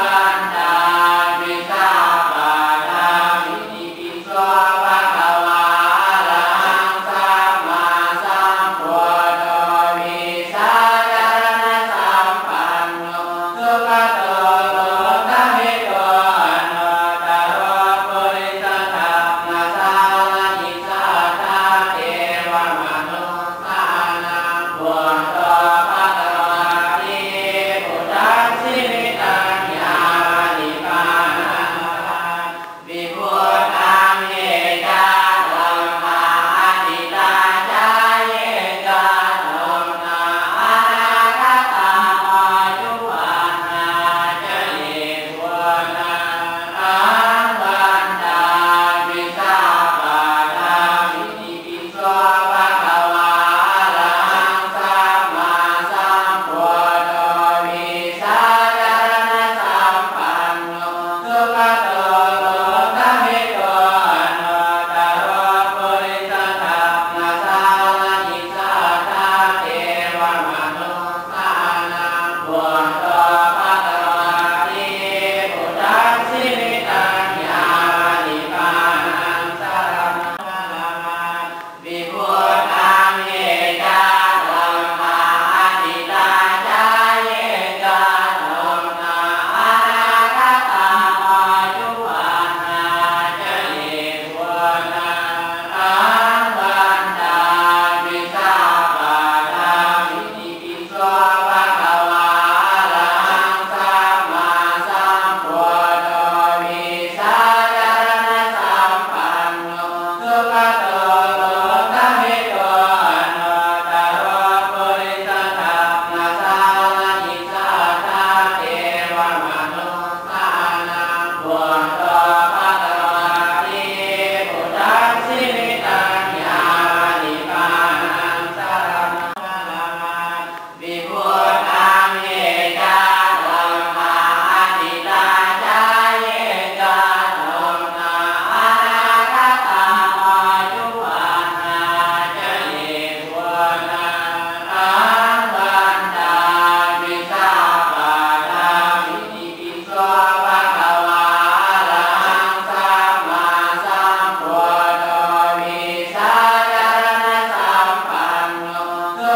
Ah. Baba.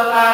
la